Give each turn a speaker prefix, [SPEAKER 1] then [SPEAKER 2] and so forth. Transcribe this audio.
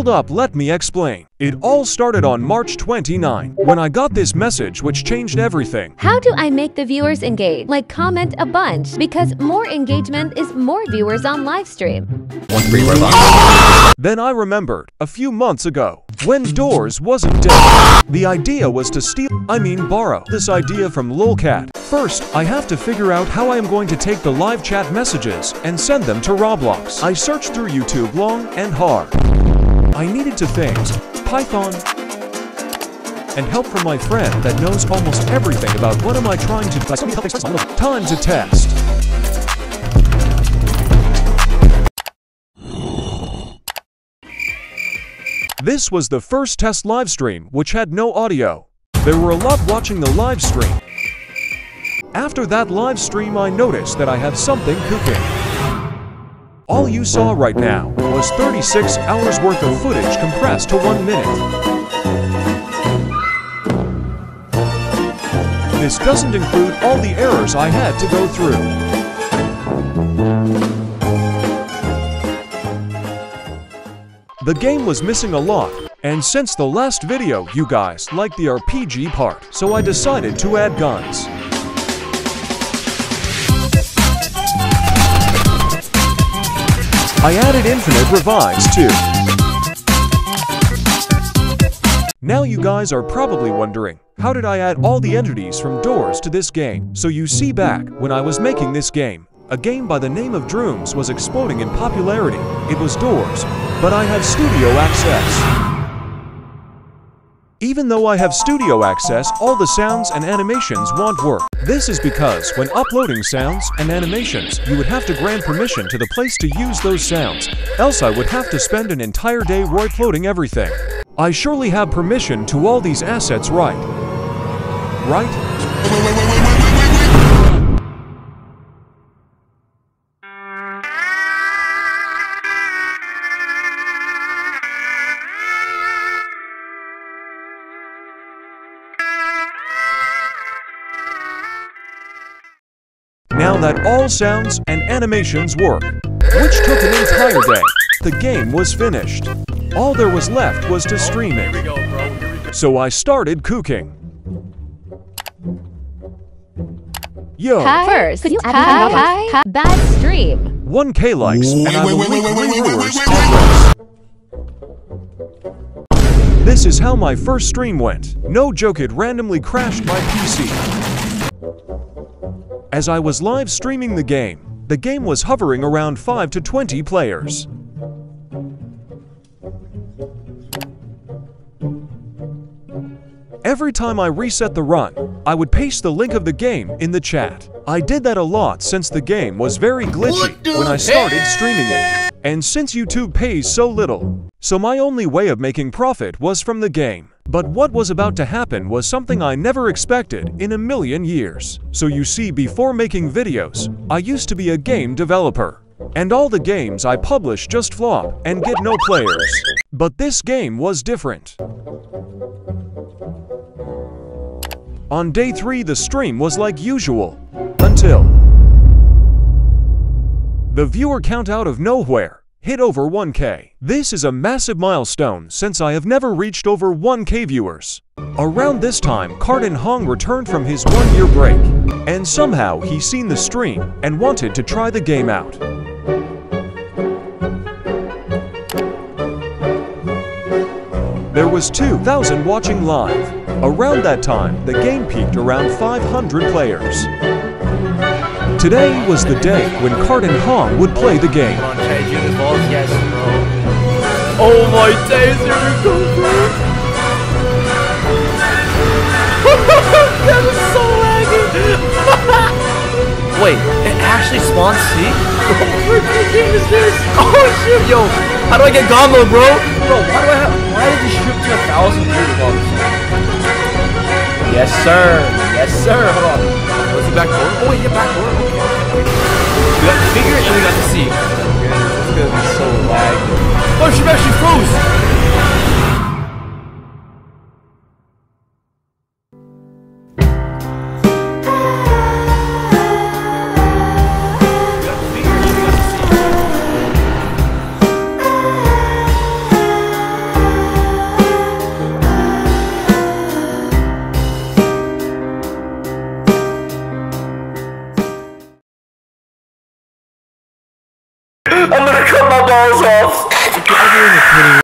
[SPEAKER 1] Hold up, let me explain. It all started on March 29, when I got this message which changed everything.
[SPEAKER 2] How do I make the viewers engage? Like comment a bunch because more engagement is more viewers on live stream.
[SPEAKER 3] One free Robux.
[SPEAKER 1] Then I remembered, a few months ago, when Doors wasn't dead. The idea was to steal, I mean borrow, this idea from Lolcat. First, I have to figure out how I am going to take the live chat messages and send them to Roblox. I searched through YouTube long and hard. I needed to things, Python, and help from my friend that knows almost everything about what am I trying to do. Time to test. This was the first test live stream which had no audio. There were a lot watching the live stream. After that live stream I noticed that I have something cooking. All you saw right now was 36 hours worth of footage compressed to one minute. This doesn't include all the errors I had to go through. The game was missing a lot, and since the last video, you guys liked the RPG part, so I decided to add guns. I added infinite revives too. Now you guys are probably wondering, how did I add all the entities from Doors to this game? So you see back, when I was making this game, a game by the name of Drooms was exploding in popularity. It was Doors, but I had studio access. Even though I have studio access, all the sounds and animations won't work. This is because when uploading sounds and animations, you would have to grant permission to the place to use those sounds, else I would have to spend an entire day uploading everything. I surely have permission to all these assets right. Right? Now that all sounds and animations work, which took an entire day, the game was finished. All there was left was to stream it.
[SPEAKER 3] Here we go, bro. Here we go.
[SPEAKER 1] So I started cooking. Yo,
[SPEAKER 2] Hi. First, could you add hi, hi, hi, bad stream?
[SPEAKER 1] 1k likes and I will
[SPEAKER 4] Wait, wait,
[SPEAKER 1] link
[SPEAKER 4] wait, wait, wait,
[SPEAKER 1] viewers
[SPEAKER 4] wait,
[SPEAKER 1] this. This is how my first stream went. No joke, it randomly crashed my PC. As I was live streaming the game, the game was hovering around 5 to 20 players. Every time I reset the run, I would paste the link of the game in the chat. I did that a lot since the game was very glitchy when I started streaming it. And since YouTube pays so little, so my only way of making profit was from the game. But what was about to happen was something I never expected in a million years. So you see, before making videos, I used to be a game developer. And all the games I publish just flop and get no players. But this game was different. On day 3 the stream was like usual, until the viewer count out of nowhere hit over 1k. This is a massive milestone since I have never reached over 1k viewers. Around this time, Kardin Hong returned from his one-year break, and somehow he seen the stream and wanted to try the game out. There was 2,000 watching live. Around that time, the game peaked around 500 players. Today was the day when Kardin Hong would play the game.
[SPEAKER 3] Come on, Chad, you the balls, yes, bro. Oh my days, here we go, bro. that is so laggy. Wait, it actually spawns C? What freaking game is this? Oh shit, yo, how do I get Gombo, bro? Bro, why do I have, why did you shoot to a thousand above? Yes, sir. Yes, sir. Hold on. What's the back door? Oh, wait, yeah, back door. Okay. We got the figure and we got the C. Actually froze! I'm gonna cut my balls off.